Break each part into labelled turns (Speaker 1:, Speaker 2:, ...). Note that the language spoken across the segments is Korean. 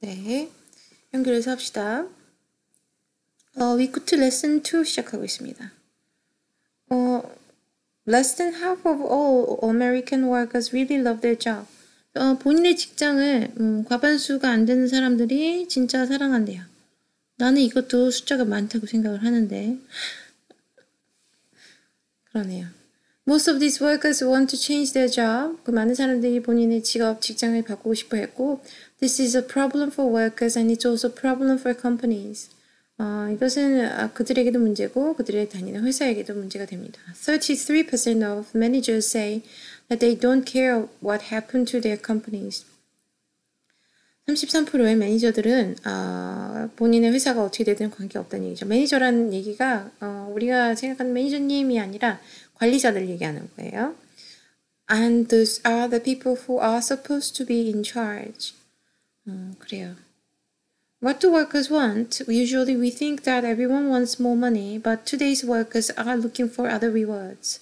Speaker 1: 네. 연결해서 합시다. 어, 위쿠트 레슨 2 시작하고 있습니다. 어, less than half of all American workers really love their job. 어, 본인의 직장을 음, 과반수가 안 되는 사람들이 진짜 사랑한대요. 나는 이것도 숫자가 많다고 생각을 하는데 그러네요. Most of these workers want to change their job. 그 많은 사람들이 본인의 직업, 직장을 바꾸고 싶어 했고 This is a problem for workers and it's also a problem for companies. 어, 이것은 그들에게도 문제고 그들의 다니는 회사에게도 문제가 됩니다. 33% of managers say that they don't care what happened to their companies. 33%의 매니저들은 어, 본인의 회사가 어떻게 되든 관계없다는 얘기죠. 매니저라는 얘기가 어, 우리가 생각하는 매니저님이 아니라 관리자들 얘기하는 거예요. And those are the people who are supposed to be in charge. 어, 그래요. What do workers want? Usually we think that everyone wants more money, but today's workers are looking for other rewards.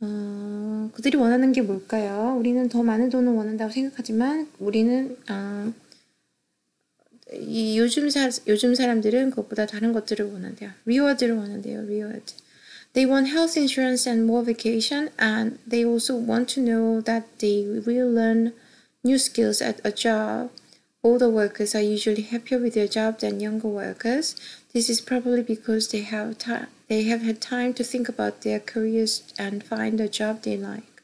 Speaker 1: 어, 그들이 원하는 게 뭘까요? 우리는 더 많은 돈을 원한다고 생각하지만 우리는 어, 이 요즘 사 요즘 사람들은 그것보다 다른 것들을 원한대요. reward를 원한대요. reward. They want health insurance and more vacation, and they also want to know that they will learn new skills at a job. Older workers are usually happier with their job than younger workers. This is probably because they have time they have had time to think about their careers and find a job they like.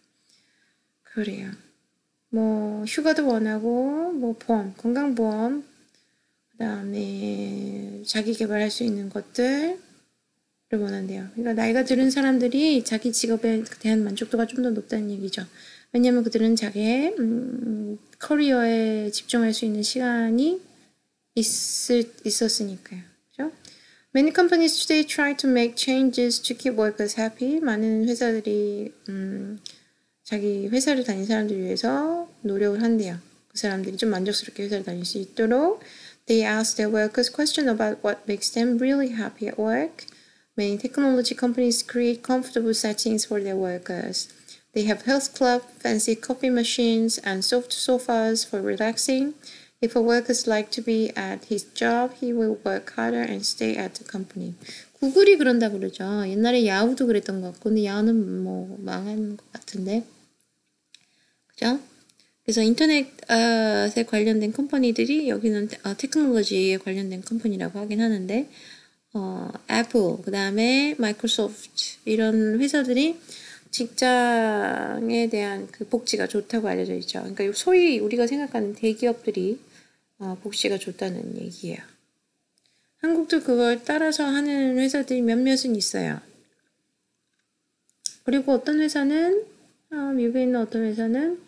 Speaker 1: 그래요. 뭐 휴가도 원하고 뭐 보험, 건강보험, 그다음에 자기 개발할 수 있는 것들 을 원한대요. 그러니까 나이가 들은 사람들이 자기 직업에 대한 만족도가 좀 더 높다는 얘기죠. 왜냐하면 그들은 자기의 음, 커리어에 집중할 수 있는 시간이 있을, 있었으니까요. 그죠? Many companies today try to make changes to keep workers happy. 많은 회사들이 음, 자기 회사를 다닌 사람들 위해서 노력을 한대요. 그 사람들이 좀 만족스럽게 회사를 다닐 수 있도록 They ask their workers questions about what makes them really happy at work. Many technology companies create comfortable settings for their workers. They have health club, fancy coffee machines, and soft sofas for relaxing. If a worker like to be at his job, he will work harder and stay at the company. 구글이 그런다 그러죠. 옛날에 야후도 그랬던 것 같고, 근데 야후는 뭐 망한 것 같은데. 그죠? 그래서 인터넷에 관련된 컴퍼니들이 여기는 테크놀로지에 관련된 컴퍼니라고 하긴 하는데, 어, 애플, 그 다음에 마이크로소프트, 이런 회사들이 직장에 대한 그 복지가 좋다고 알려져 있죠. 그러니까 소위 우리가 생각하는 대기업들이 어, 복지가 좋다는 얘기예요. 한국도 그걸 따라서 하는 회사들이 몇몇은 있어요. 그리고 어떤 회사는 어, 미국에 있는 어떤 회사는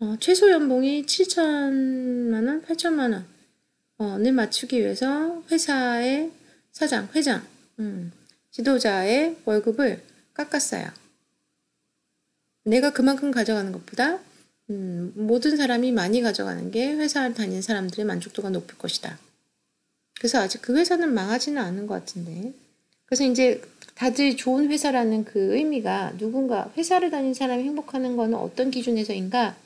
Speaker 1: 어, 최소 연봉이 7천만 원, 8천만 원을 맞추기 위해서 회사의 사장, 회장, 음, 지도자의 월급을 깎았어요. 내가 그만큼 가져가는 것보다 음, 모든 사람이 많이 가져가는 게 회사를 다니는 사람들의 만족도가 높을 것이다. 그래서 아직 그 회사는 망하지는 않은 것 같은데. 그래서 이제 다들 좋은 회사라는 그 의미가 누군가 회사를 다니는 사람이 행복하는 거는 어떤 기준에서인가?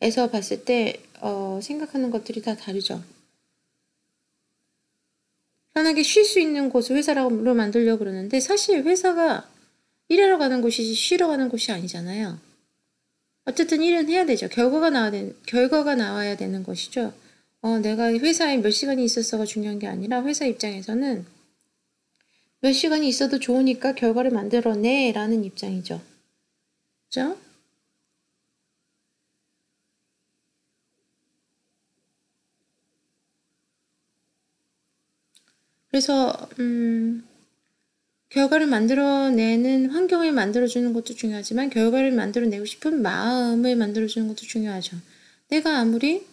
Speaker 1: 에서 봤을 때 어, 생각하는 것들이 다 다르죠. 편하게 쉴 수 있는 곳을 회사로 만들려고 그러는데 사실 회사가 일하러 가는 곳이지 쉬러 가는 곳이 아니잖아요. 어쨌든 일은 해야 되죠. 결과가 나와야 되, 결과가 나와야 되는 것이죠. 어, 내가 회사에 몇 시간이 있었어가 중요한 게 아니라 회사 입장에서는 몇 시간이 있어도 좋으니까 결과를 만들어내 라는 입장이죠. 그죠? 그래서 음, 결과를 만들어내는 환경을 만들어주는 것도 중요하지만 결과를 만들어내고 싶은 마음을 만들어주는 것도 중요하죠. 내가 아무리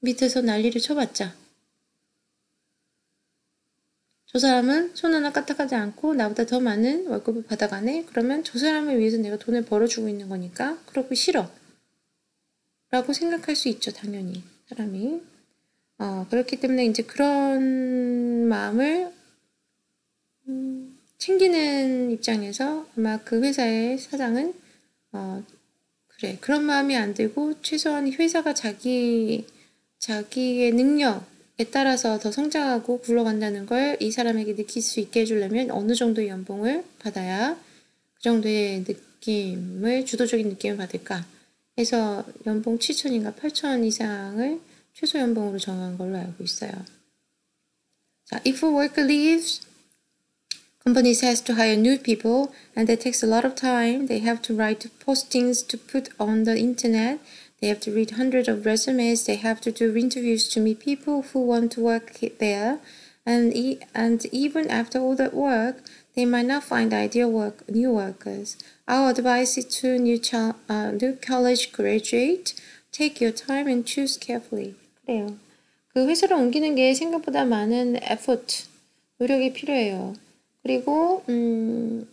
Speaker 1: 밑에서 난리를 쳐봤자 저 사람은 손 하나 까딱하지 않고 나보다 더 많은 월급을 받아가네? 그러면 저 사람을 위해서 내가 돈을 벌어주고 있는 거니까 그러고 싫어. 라고 생각할 수 있죠, 당연히. 사람이. 어, 그렇기 때문에 이제 그런 마음을 음, 챙기는 입장에서 아마 그 회사의 사장은 어, 그래 그런 마음이 안 들고 최소한 회사가 자기 자기의 능력에 따라서 더 성장하고 굴러간다는 걸 이 사람에게 느낄 수 있게 해주려면 어느 정도의 연봉을 받아야 그 정도의 느낌을 주도적인 느낌을 받을까? 해서 연봉 7천인가 8천 이상을 최소 연봉으로 정한 걸로 알고 있어요. 자, if a worker leaves, companies has to hire new people and that takes a lot of time. They have to write postings to put on the internet. They have to read hundreds of resumes. They have to do interviews to meet people who want to work there. And, e- and even after all that work, they might not find ideal work, new workers. Our advice is to new, ch- uh, new college graduate, take your time and choose carefully. 그래요. 그 회사를 옮기는 게 생각보다 많은 effort, 노력이 필요해요. 그리고 음,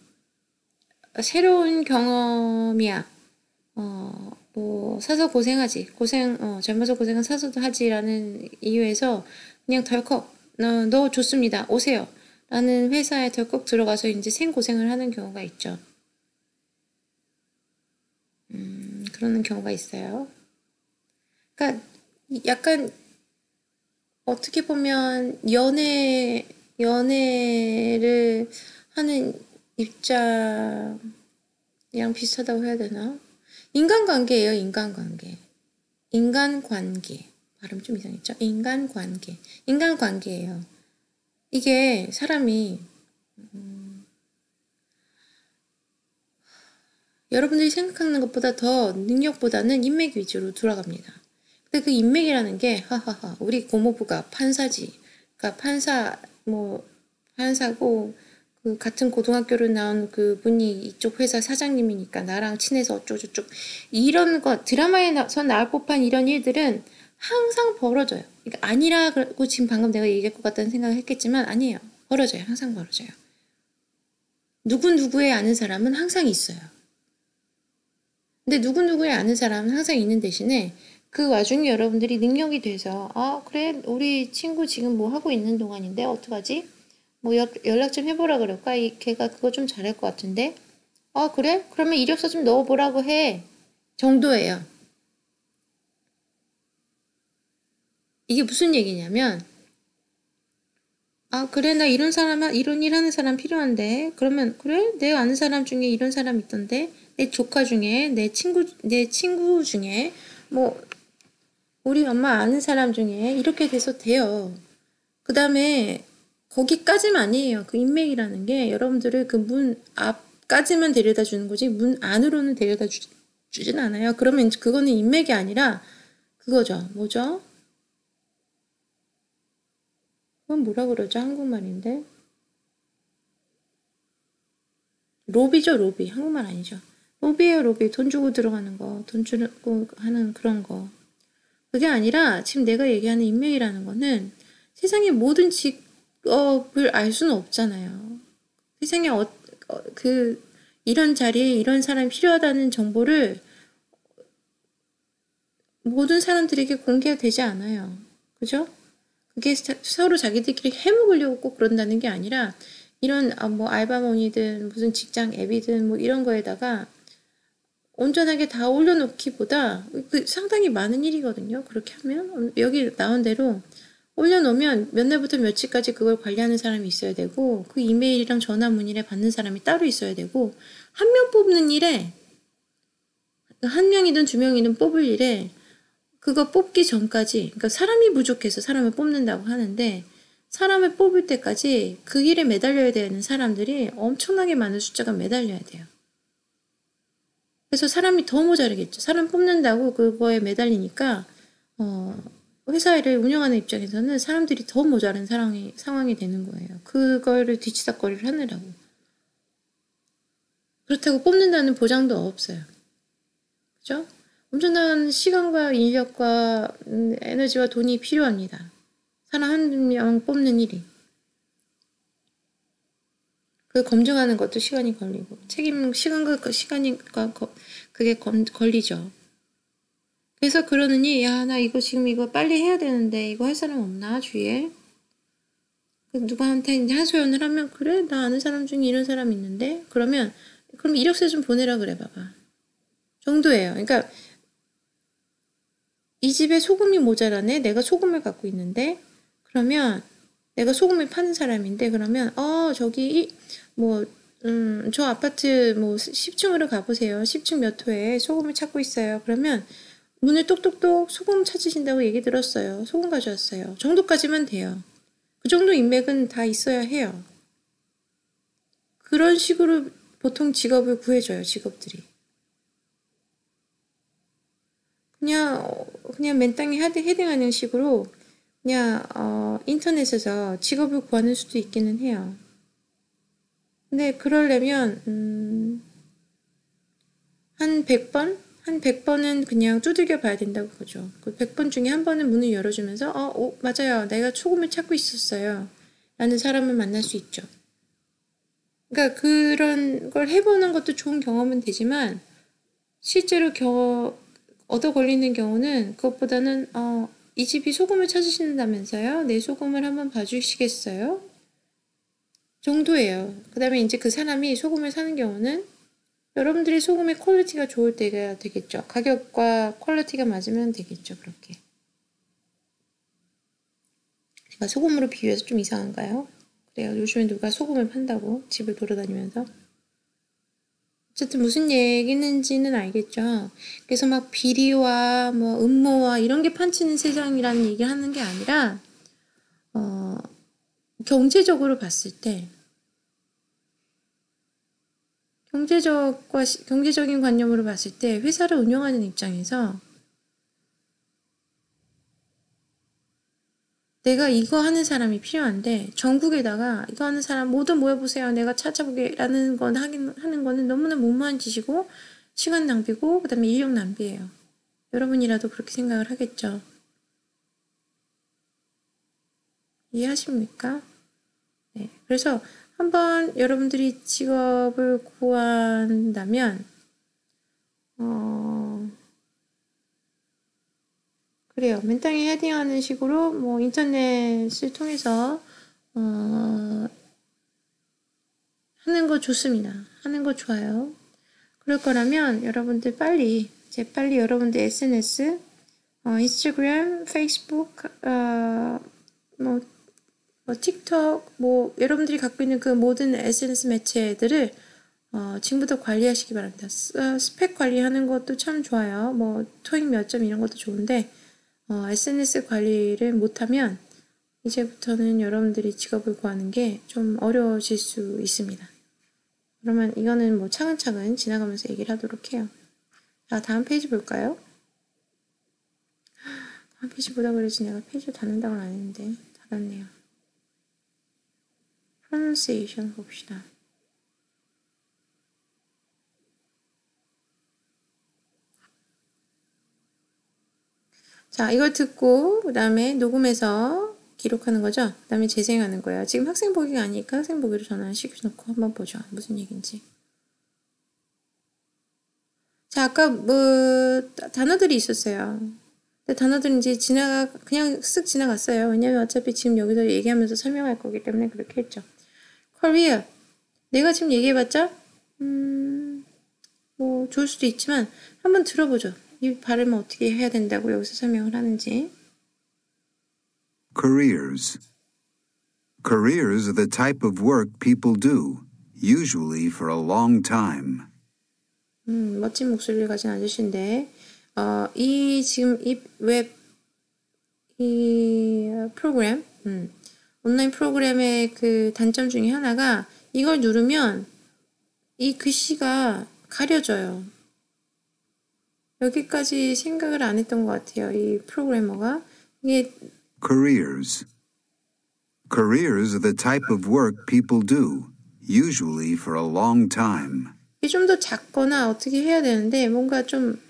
Speaker 1: 새로운 경험이야. 어, 뭐 사서 고생하지. 고생 어, 젊어서 고생은 사서도 하지라는 이유에서 그냥 덜컥 너, 너 좋습니다. 오세요. 라는 회사에 덜컥 들어가서 이제 생고생을 하는 경우가 있죠. 음, 그러는 경우가 있어요. 그러니까 약간 어떻게 보면 연애 연애를 하는 입장이랑 비슷하다고 해야 되나? 인간관계예요, 인간관계. 인간관계. 발음 좀 이상했죠? 인간관계. 인간관계예요. 이게 사람이 음, 여러분들이 생각하는 것보다 더 능력보다는 인맥 위주로 돌아갑니다. 근데 그 인맥이라는 게 하하하 우리 고모부가 판사지. 그러니까 판사 뭐 판사고 그 같은 고등학교를 나온 그 분이 이쪽 회사 사장님이니까 나랑 친해서 어쩌고저쩌고 이런 거 드라마에서 나올 법한 이런 일들은 항상 벌어져요. 그러니까 아니라고 지금 방금 내가 얘기할 것 같다는 생각을 했겠지만 아니에요. 벌어져요. 항상 벌어져요. 누구누구의 아는 사람은 항상 있어요. 근데 누구누구의 아는 사람은 항상 있는 대신에 그 와중에 여러분들이 능력이 돼서 아 그래 우리 친구 지금 뭐 하고 있는 동안인데 어떡하지? 뭐 여, 연락 좀 해보라 그럴까? 이 걔가 그거 좀 잘할 것 같은데 아 그래? 그러면 이력서 좀 넣어보라고 해 정도예요. 이게 무슨 얘기냐면 아 그래 나 이런 사람 이런 일 하는 사람 필요한데 그러면 그래 내가 아는 사람 중에 이런 사람 있던데 내 조카 중에 내 친구 내 친구 중에 뭐 우리 엄마 아는 사람 중에 이렇게 돼서 돼요. 그 다음에 거기까지만 아니에요. 그 인맥이라는 게 여러분들을 그 문 앞까지만 데려다 주는 거지 문 안으로는 데려다 주, 주진 않아요. 그러면 그거는 인맥이 아니라 그거죠. 뭐죠? 그건 뭐라 그러죠? 한국말인데. 로비죠, 로비. 한국말 아니죠. 로비예요, 로비. 돈 주고 들어가는 거. 돈 주고 하는 그런 거. 그게 아니라 지금 내가 얘기하는 인맥이라는 거는 세상의 모든 직업을 알 수는 없잖아요. 세상에 어, 어, 그 이런 자리에 이런 사람이 필요하다는 정보를 모든 사람들에게 공개가 되지 않아요. 그죠? 그게 서로 자기들끼리 해먹으려고 꼭 그런다는 게 아니라 이런 아, 뭐 알바몬이든 무슨 직장 앱이든 뭐 이런 거에다가 온전하게 다 올려놓기보다 그 상당히 많은 일이거든요. 그렇게 하면 여기 나온 대로 올려놓으면 몇 날부터 며칠까지 그걸 관리하는 사람이 있어야 되고 그 이메일이랑 전화 문의를 받는 사람이 따로 있어야 되고 한 명 뽑는 일에 한 명이든 두 명이든 뽑을 일에 그거 뽑기 전까지 그러니까 사람이 부족해서 사람을 뽑는다고 하는데 사람을 뽑을 때까지 그 일에 매달려야 되는 사람들이 엄청나게 많은 숫자가 매달려야 돼요. 그래서 사람이 더 모자르겠죠. 사람 뽑는다고 그거에 매달리니까 어, 회사를 운영하는 입장에서는 사람들이 더 모자란 상황이, 상황이 되는 거예요. 그거를 뒤치다거리를 하느라고. 그렇다고 뽑는다는 보장도 없어요. 그죠? 엄청난 시간과 인력과 에너지와 돈이 필요합니다. 사람 한 명 뽑는 일이. 그 검증하는 것도 시간이 걸리고 책임 시간과 그 시간이가 그게 걸리죠. 그래서 그러느니 야 나 이거 지금 이거 빨리 해야 되는데 이거 할 사람 없나 주위에 그 누구한테 이제 하소연을 하면 그래 나 아는 사람 중에 이런 사람 있는데 그러면 그럼 이력서 좀 보내라 그래 봐봐 정도예요. 그러니까 이 집에 소금이 모자라네. 내가 소금을 갖고 있는데 그러면 내가 소금을 파는 사람인데 그러면 어 저기 뭐 음, 저 아파트 뭐 10층으로 가보세요. 10층 몇 호에 소금을 찾고 있어요. 그러면 문을 똑똑똑 소금 찾으신다고 얘기 들었어요. 소금 가져왔어요. 정도까지만 돼요. 그 정도 인맥은 다 있어야 해요. 그런 식으로 보통 직업을 구해줘요, 직업들이. 그냥, 그냥 맨땅에 헤딩하는 식으로 그냥, 어, 인터넷에서 직업을 구하는 수도 있기는 해요. 근데 그러려면, 음, 한 100번? 한 100번은 그냥 두들겨 봐야 된다고 그죠. 그 100번 중에 한 번은 문을 열어주면서, 어, 오, 맞아요. 내가 초금을 찾고 있었어요. 라는 사람을 만날 수 있죠. 그러니까 그런 걸 해보는 것도 좋은 경험은 되지만, 실제로 겨, 얻어 걸리는 경우는 그것보다는, 어, 이 집이 소금을 찾으신다면서요? 내 소금을 한번 봐주시겠어요? 정도예요. 그 다음에 이제 그 사람이 소금을 사는 경우는 여러분들이 소금의 quality가 좋을 때가 되겠죠. 가격과 quality가 맞으면 되겠죠. 그렇게. 제가 소금으로 비유해서 좀 이상한가요? 그래요. 요즘에 누가 소금을 판다고 집을 돌아다니면서. 어쨌든 무슨 얘기는지는 알겠죠. 그래서 막 비리와 뭐 음모와 이런 게 판치는 세상이라는 얘기를 하는 게 아니라, 어, 경제적으로 봤을 때, 경제적과 경제적인 관념으로 봤을 때 회사를 운영하는 입장에서 내가 이거 하는 사람이 필요한데 전국에다가 이거 하는 사람 모두 모여보세요. 내가 찾아보게라는 건 하긴 하는 거는 너무나 무모한 짓이고 시간 낭비고 그다음에 인력 낭비예요. 여러분이라도 그렇게 생각을 하겠죠. 이해하십니까? 네. 그래서 한번 여러분들이 직업을 구한다면, 어, 그래요. 맨땅에 헤딩하는 식으로 뭐 인터넷을 통해서, 어, 하는 거 좋습니다. 하는 거 좋아요. 그럴 거라면 여러분들 빨리, 제 빨리 여러분들 SNS, 어, 인스타그램, 페이스북, 어, 뭐, 뭐 틱톡, 뭐 여러분들이 갖고 있는 그 모든 SNS 매체들을 어, 지금부터 관리하시기 바랍니다. 스, 어, 스펙 관리하는 것도 참 좋아요. 뭐 토익 몇 점 이런 것도 좋은데 어, SNS 관리를 못하면 이제부터는 여러분들이 직업을 구하는 게 좀 어려워질 수 있습니다. 그러면 이거는 뭐 차근차근 지나가면서 얘기를 하도록 해요. 자, 다음 페이지 볼까요? 다음 페이지 보다 그러지 내가 페이지 닫는다고는 안 했는데 닫았네요. pronunciation 봅시다. 자, 이걸 듣고 그 다음에 녹음해서 기록하는 거죠. 그 다음에 재생하는 거예요. 지금 학생 보기가 아니니까 학생 보기로 전화 시켜놓고 한번 보죠. 무슨 얘기인지. 자, 아까 뭐 단어들이 있었어요. 근데 단어들은 이제 지나가 그냥 쓱 지나갔어요. 왜냐면 어차피 지금 여기서 얘기하면서 설명할 거기 때문에 그렇게 했죠. Korea. 내가 지금 얘기해봤자, 음, 뭐, 좋을 수도 있지만, 한번 들어보죠. 이 발음을 어떻게 해야 된다고 여기서 설명을 하는지.
Speaker 2: Careers. Careers are the type of work people do, usually for a long time.
Speaker 1: 음, 멋진 목소리를 가진 아저씨인데, 어, 이 지금 이 웹, 이 프로그램, 음, 온라인 프로그램의 그 단점 중에 하나가 이걸 누르면 이 글씨가 가려져요. 여기까지 생각을 안 했던 것 같아요. 이 프로그래머가. 이게
Speaker 2: Careers. Careers are the type of work people do, usually for a long time.
Speaker 1: 이게 좀 더 작거나 어떻게 해야 되는데 뭔가 좀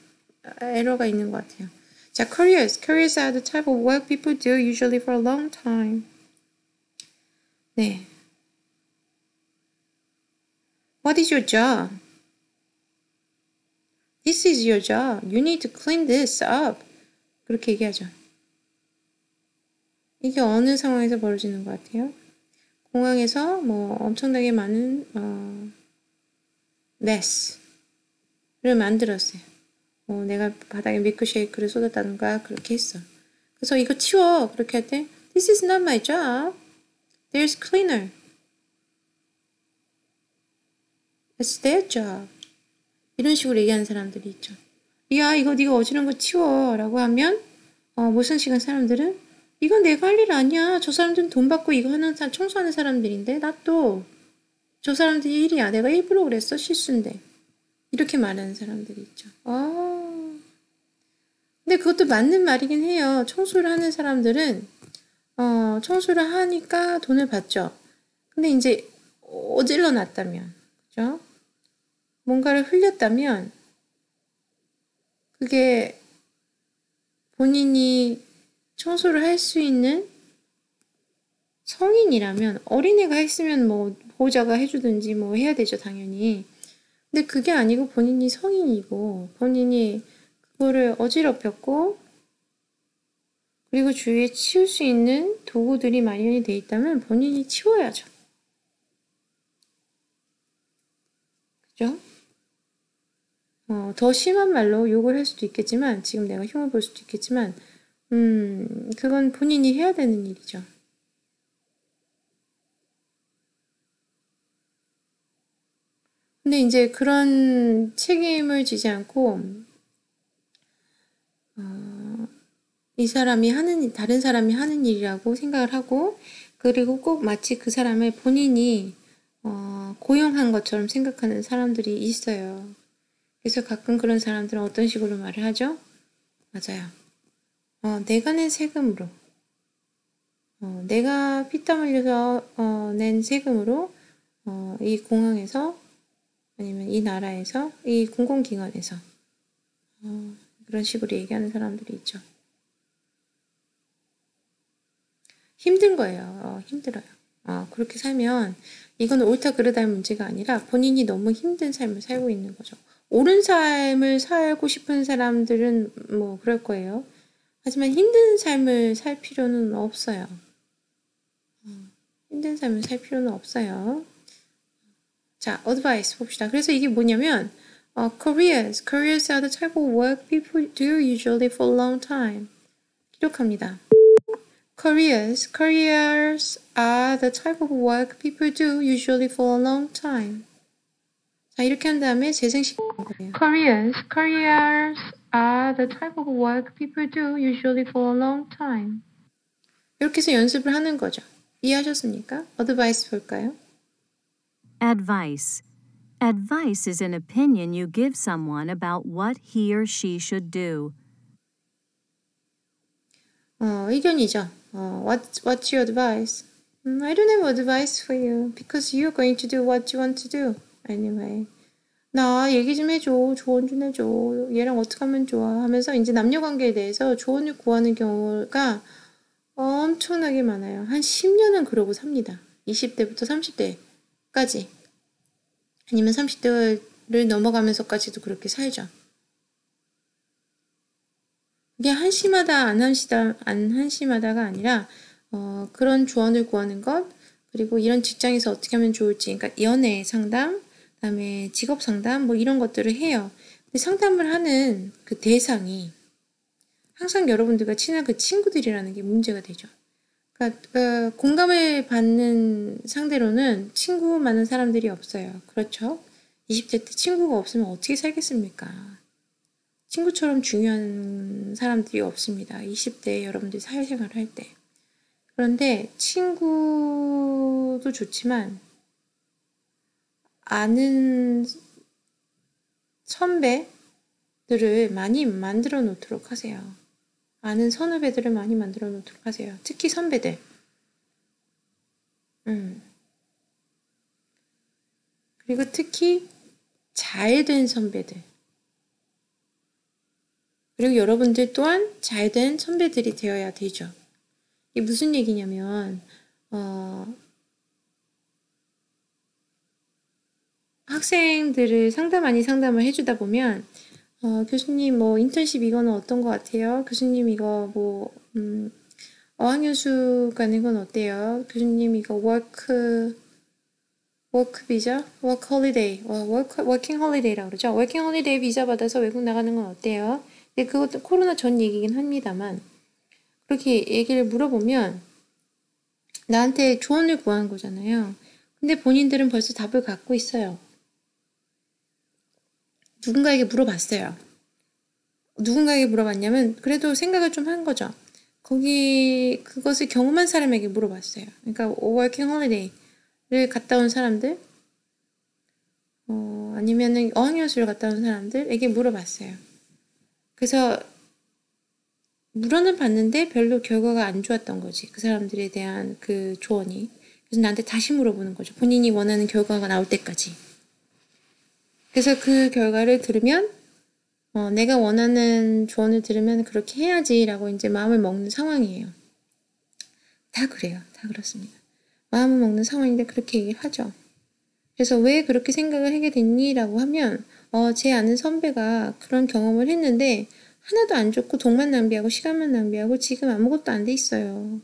Speaker 1: 에러가 있는 것 같아요. 자, careers. Careers are the type of work people do usually for a long time. 네. What is your job? This is your job. You need to clean this up. 그렇게 얘기하죠. 이게 어느 상황에서 벌어지는 것 같아요? 공항에서 뭐 엄청나게 많은 어, mess를 만들었어요. 어, 내가 바닥에 밀크쉐이크를 쏟았다든가 그렇게 했어. 그래서 이거 치워 그렇게 할 때 This is not my job. There's cleaner. It's their job. 이런 식으로 얘기하는 사람들이 있죠. 야 이거 네가 어지러운 거 치워라고 하면 어, 무슨 시간 사람들은 이건 내가 할 일 아니야. 저 사람들은 돈 받고 이거 하는 사 청소하는 사람들인데 나 또 저 사람들이 일이야. 내가 일부러 그랬어 실수인데 이렇게 말하는 사람들이 있죠. 아 근데 그것도 맞는 말이긴 해요. 청소를 하는 사람들은 어, 청소를 하니까 돈을 받죠. 근데 이제 어질러 놨다면 그죠? 뭔가를 흘렸다면 그게 본인이 청소를 할 수 있는 성인이라면 어린애가 했으면 뭐 보호자가 해주든지 뭐 해야 되죠 당연히 근데 그게 아니고 본인이 성인이고 본인이 그거를 어지럽혔고 그리고 주위에 치울 수 있는 도구들이 마련이 돼 있다면 본인이 치워야죠. 그죠? 어, 더 심한 말로 욕을 할 수도 있겠지만, 지금 내가 흉을 볼 수도 있겠지만, 음, 그건 본인이 해야 되는 일이죠. 근데 이제 그런 책임을 지지 않고, 어, 이 사람이 하는, 다른 사람이 하는 일이라고 생각을 하고, 그리고 꼭 마치 그 사람을 본인이, 어, 고용한 것처럼 생각하는 사람들이 있어요. 그래서 가끔 그런 사람들은 어떤 식으로 말을 하죠? 맞아요. 어, 내가 낸 세금으로, 어, 내가 피땀 흘려서 어, 낸 세금으로 어, 이 공항에서 아니면 이 나라에서 이 공공기관에서 어, 그런 식으로 얘기하는 사람들이 있죠. 힘든 거예요. 어, 힘들어요. 어, 그렇게 살면 이건 옳다 그르다의 문제가 아니라 본인이 너무 힘든 삶을 살고 있는 거죠. 옳은 삶을 살고 싶은 사람들은 뭐 그럴 거예요. 하지만 힘든 삶을 살 필요는 없어요. 힘든 삶을 살 필요는 없어요. 자, advice 봅시다. 그래서 이게 뭐냐면 어, careers, careers are the type of work people do usually for a long time. 기록합니다. Careers, careers are the type of work people do usually for a long time. 자, 이렇게 한 다음에 재생시키는 거예요. Careers, careers are the type of work people do usually for a long time. 이렇게 해서 연습을 하는 거죠. 이해하셨습니까? advice 볼까요?
Speaker 3: Advice. Advice is an opinion you give someone about what he or she should do.
Speaker 1: 어, 의견이죠. 어, what, what's your advice? Mm, I don't have advice for you because you're going to do what you want to do Anyway. 나 얘기 좀 해줘. 조언 좀 해줘. 얘랑 어떻게 하면 좋아. 하면서 이제 남녀 관계에 대해서 조언을 구하는 경우가 엄청나게 많아요. 한 10년은 그러고 삽니다. 20대부터 30대까지. 아니면 30대를 넘어가면서까지도 그렇게 살죠. 이게 한심하다, 안 한시다, 안 한심하다가 아니라, 어, 그런 조언을 구하는 것, 그리고 이런 직장에서 어떻게 하면 좋을지, 그러니까 연애 상담, 그다음에 직업 상담, 뭐 이런 것들을 해요. 근데 상담을 하는 그 대상이 항상 여러분들과 친한 그 친구들이라는 게 문제가 되죠. 그러니까 어, 공감을 받는 상대로는 친구 많은 사람들이 없어요. 그렇죠? 20대 때 친구가 없으면 어떻게 살겠습니까? 친구처럼 중요한 사람들이 없습니다. 20대 여러분들이 사회생활을 할 때. 그런데 친구도 좋지만 아는 선배들을 많이 만들어 놓도록 하세요. 아는 선후배들을 많이 만들어 놓도록 하세요. 특히 선배들. 음. 그리고 특히 잘 된 선배들. 그리고 여러분들 또한 잘 된 선배들이 되어야 되죠. 이게 무슨 얘기냐면, 어, 학생들을 상담 아닌 상담을 해주다 보면, 어, 교수님, 뭐, 인턴십 이거는 어떤 것 같아요? 교수님, 이거 뭐, 음, 어학연수 가는 건 어때요? 교수님, 이거 워크, 워크 비자, 워크 홀리데이, 워크 워킹 홀리데이라고 그러죠. 워킹 홀리데이 비자 받아서 외국 나가는 건 어때요? 근데 그것도 코로나 전 얘기긴 합니다만 그렇게 얘기를 물어보면 나한테 조언을 구한 거잖아요. 근데 본인들은 벌써 답을 갖고 있어요. 누군가에게 물어봤어요. 누군가에게 물어봤냐면 그래도 생각을 좀 한 거죠. 거기 그것을 경험한 사람에게 물어봤어요. 그러니까 워킹 홀리데이를 갔다 온 사람들 어, 아니면은 어학연수를 갔다 온 사람들에게 물어봤어요. 그래서 물어는 봤는데 별로 결과가 안 좋았던 거지. 그 사람들에 대한 그 조언이. 그래서 나한테 다시 물어보는 거죠. 본인이 원하는 결과가 나올 때까지. 그래서 그 결과를 들으면 어, 내가 원하는 조언을 들으면 그렇게 해야지라고 이제 마음을 먹는 상황이에요. 다 그래요. 다 그렇습니다. 마음을 먹는 상황인데 그렇게 얘기를 하죠. 그래서 왜 그렇게 생각을 하게 됐니? 라고 하면, 어, 제 아는 선배가 그런 경험을 했는데, 하나도 안 좋고 돈만 낭비하고 시간만 낭비하고 지금 아무것도 안 돼 있어요.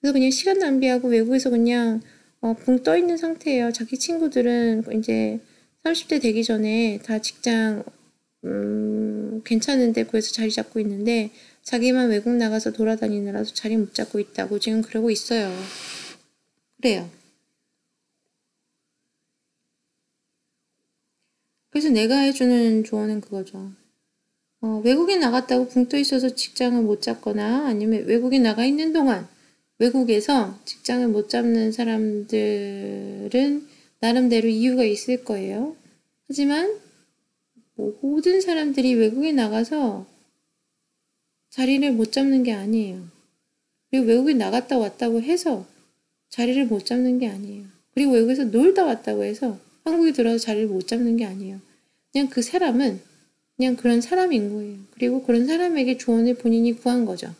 Speaker 1: 그래서 그냥 시간 낭비하고 외국에서 그냥, 어, 붕 떠 있는 상태예요. 자기 친구들은 이제 30대 되기 전에 다 직장 음, 괜찮은데 거기서 자리 잡고 있는데 자기만 외국 나가서 돌아다니느라서 자리 못 잡고 있다고 지금 그러고 있어요. 그래요. 그래서 내가 해주는 조언은 그거죠. 어, 외국에 나갔다고 붕떠 있어서 직장을 못 잡거나 아니면 외국에 나가 있는 동안 외국에서 직장을 못 잡는 사람들은 나름대로 이유가 있을 거예요. 하지만 모든 사람들이 외국에 나가서 자리를 못 잡는 게 아니에요. 그리고 외국에 나갔다 왔다고 해서 자리를 못 잡는 게 아니에요. 그리고 외국에서 놀다 왔다고 해서 한국에 들어서 자리를 못 잡는 게 아니에요. 그냥 그 사람은 그냥 그런 사람인 거예요. 그리고 그런 사람에게 조언을 본인이 구한 거죠.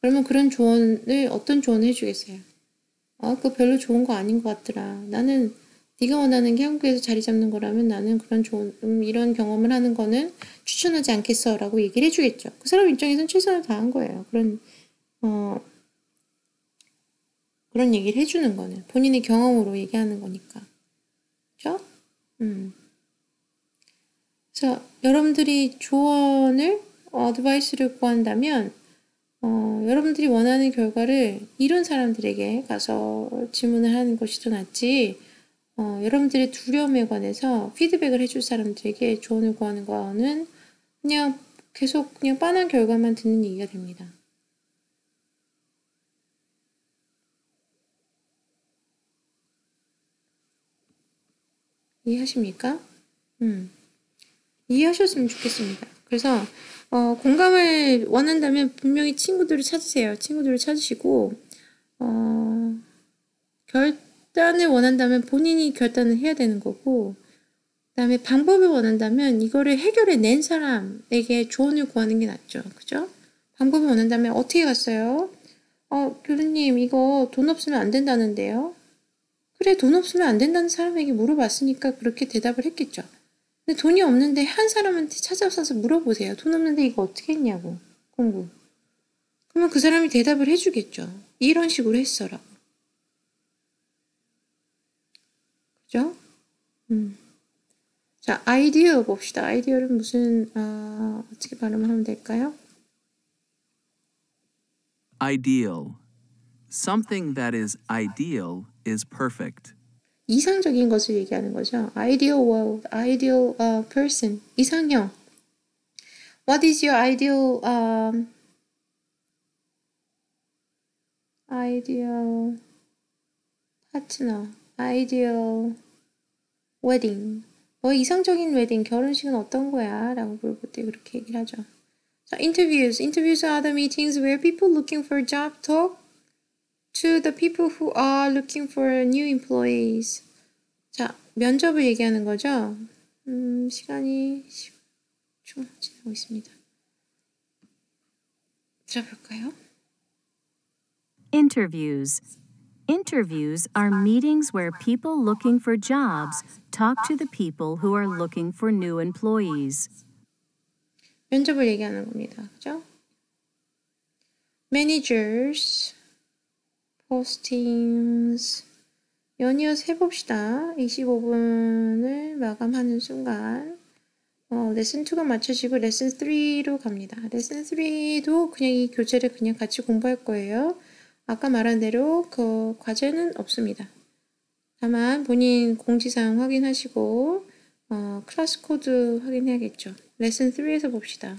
Speaker 1: 그러면 그런 조언을 어떤 조언을 해주겠어요? 아, 그거 별로 좋은 거 아닌 것 같더라. 나는 네가 원하는 게 한국에서 자리 잡는 거라면 나는 그런 좋은 음, 이런 경험을 하는 거는 추천하지 않겠어라고 얘기를 해주겠죠. 그 사람 입장에선 최선을 다한 거예요. 그런 어 그런 얘기를 해주는 거는 본인의 경험으로 얘기하는 거니까, 그렇죠? 음. 그래서 여러분들이 조언을 어드바이스를 구한다면 어, 여러분들이 원하는 결과를 이런 사람들에게 가서 질문을 하는 것이 더 낫지. 어, 여러분들의 두려움에 관해서 피드백을 해줄 사람들에게 조언을 구하는 거는 그냥 계속 그냥 빤한 결과만 듣는 얘기가 됩니다. 이해하십니까? 음. 이해하셨으면 좋겠습니다. 그래서 어, 공감을 원한다면 분명히 친구들을 찾으세요. 친구들을 찾으시고 어, 결 결단을 원한다면 본인이 결단을 해야 되는 거고, 그 다음에 방법을 원한다면 이거를 해결해 낸 사람에게 조언을 구하는 게 낫죠. 그죠? 방법을 원한다면 어떻게 갔어요? 어, 교수님, 이거 돈 없으면 안 된다는데요? 그래, 돈 없으면 안 된다는 사람에게 물어봤으니까 그렇게 대답을 했겠죠. 근데 돈이 없는데 한 사람한테 찾아서 물어보세요. 돈 없는데 이거 어떻게 했냐고, 공부. 그러면 그 사람이 대답을 해주겠죠. 이런 식으로 했어라고. 그죠? 음. 자, 아이디어 봅시다. 아이디어는 무슨, 아, 어떻게 발음을 하면 될까요?
Speaker 4: Ideal. Something that is ideal is perfect.
Speaker 1: 이상적인 것을 얘기하는 거죠. Ideal world, ideal uh, person, 이상형. What is your ideal um, ideal partner? Ideal wedding. 뭐 이상적인 웨딩, 결혼식은 어떤 거야? 라고 물어볼 때 그렇게 얘기를 하죠. 자, interviews. Interviews are the meetings where people looking for a job talk to the people who are looking for new employees. 자, 면접을 얘기하는 거죠. 음, 시간이 10초 지나고 있습니다. 들어볼까요?
Speaker 3: Interviews. Interviews are meetings where people looking for jobs talk to the people who are looking for new employees.
Speaker 1: 면접을 얘기하는 겁니다. 그죠? Managers, postings, 연이어서 해봅시다. 25분을 마감하는 순간 어, 레슨 2가 맞춰지고 레슨 3로 갑니다. 레슨 3도 그냥 이 교재를 그냥 같이 공부할 거예요. 아까 말한 대로 그 과제는 없습니다. 다만 본인 공지사항 확인하시고 어, class code 확인해야겠죠. 레슨 3에서 봅시다.